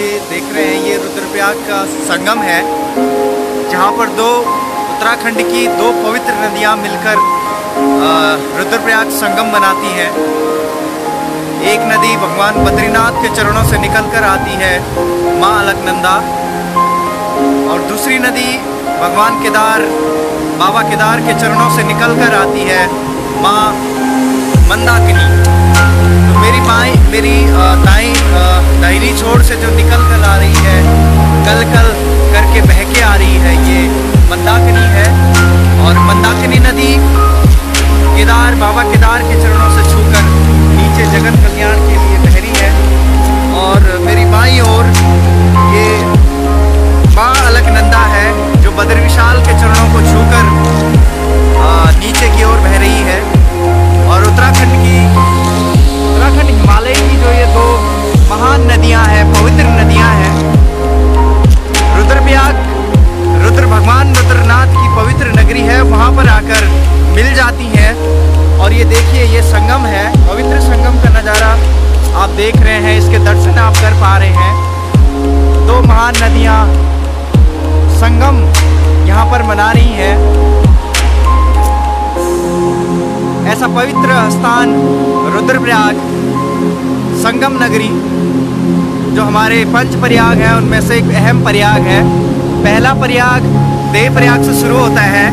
ये देख रहे हैं, ये रुद्रप्रयाग का संगम है, जहाँ पर दो उत्तराखंड की दो पवित्र नदियाँ मिलकर रुद्रप्रयाग संगम बनाती हैं। एक नदी भगवान बद्रीनाथ के चरणों से निकलकर आती है, माँ अलकनंदा, और दूसरी नदी भगवान केदार, बाबा केदार के चरणों से निकलकर आती है, माँ मंदाकिनी। तो मेरी माई, मेरी दाई दाहिनी छोड़ से जो निकल कर आ रही है कल कल करके बहके आ रही है ये। आकर मिल जाती हैं। और ये देखिए, ये संगम है, पवित्र संगम का नज़ारा आप देख रहे हैं, इसके दर्शन आप कर पा रहे हैं। दो महान नदियाँ संगम यहाँ पर मना रही हैं। ऐसा पवित्र स्थान रुद्रप्रयाग संगम नगरी, जो हमारे पंच प्रयाग है, उनमें से एक अहम प्रयाग है। पहला प्रयाग देव प्रयाग से शुरू होता है।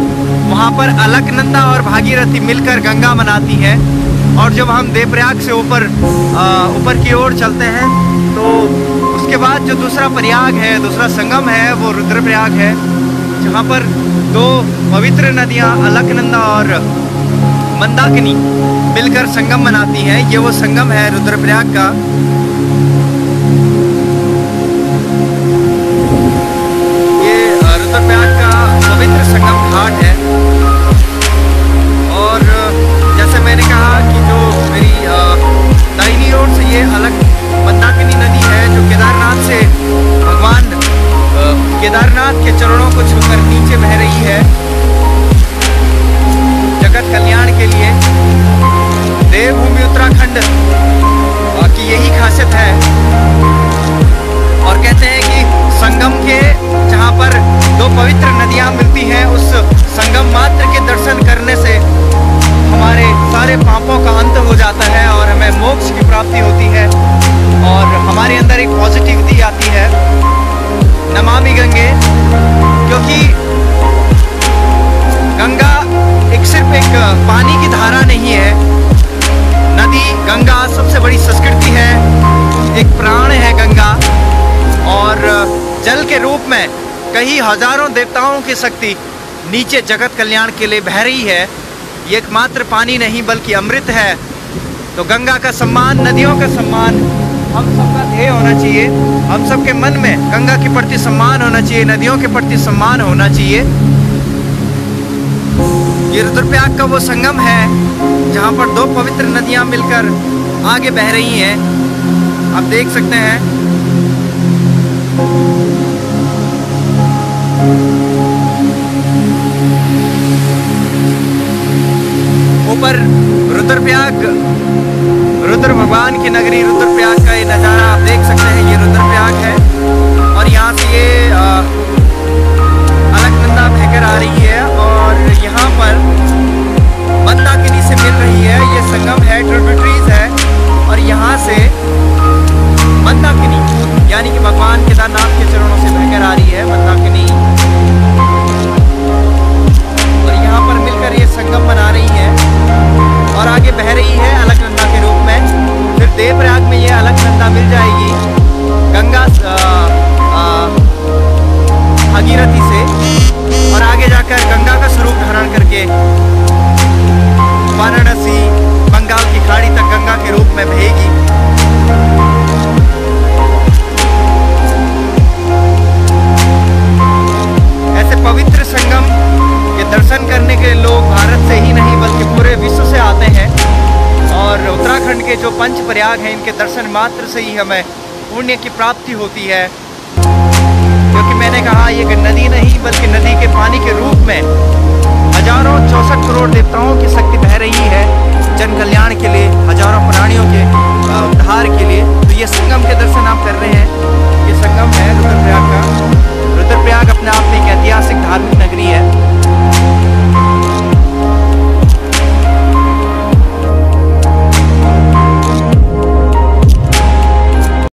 वहाँ पर अलकनंदा और भागीरथी मिलकर गंगा मनाती है। और जब हम देवप्रयाग से ऊपर ऊपर की ओर चलते हैं तो उसके बाद जो दूसरा प्रयाग है, दूसरा संगम है, वो रुद्रप्रयाग है, जहाँ पर दो पवित्र नदियाँ, अलकनंदा और मंदाकिनी, मिलकर संगम मनाती हैं। ये वो संगम है रुद्रप्रयाग का। जल के रूप में कई हज़ारों देवताओं की शक्ति नीचे जगत कल्याण के लिए बह रही है। ये एकमात्र पानी नहीं, बल्कि अमृत है। तो गंगा का सम्मान, नदियों का सम्मान, हम सबका ध्येय होना चाहिए। हम सबके मन में गंगा के प्रति सम्मान होना चाहिए, नदियों के प्रति सम्मान होना चाहिए। ये रुद्रप्रयाग का वो संगम है, जहाँ पर दो पवित्र नदियाँ मिलकर आगे बह रही हैं। आप देख सकते हैं भगवान की नगरी रुद्रप्रयाग का ये नज़ारा आप देख सकते हैं, ये रुद्रप्रयाग है। और यहाँ से ये ये मिल जाएगी। गंगा भागीरथी से। और आगे जाकर गंगा का स्वरूप धारण करके के जो पंच प्रयाग हैं, इनके दर्शन मात्र से ही हमें पुण्य की प्राप्ति होती है। क्योंकि मैंने कहा, ये नदी नहीं, बल्कि नदी के पानी के रूप में हज़ारों चौसठ करोड़ देवताओं की शक्ति बह रही है। जन कल्याण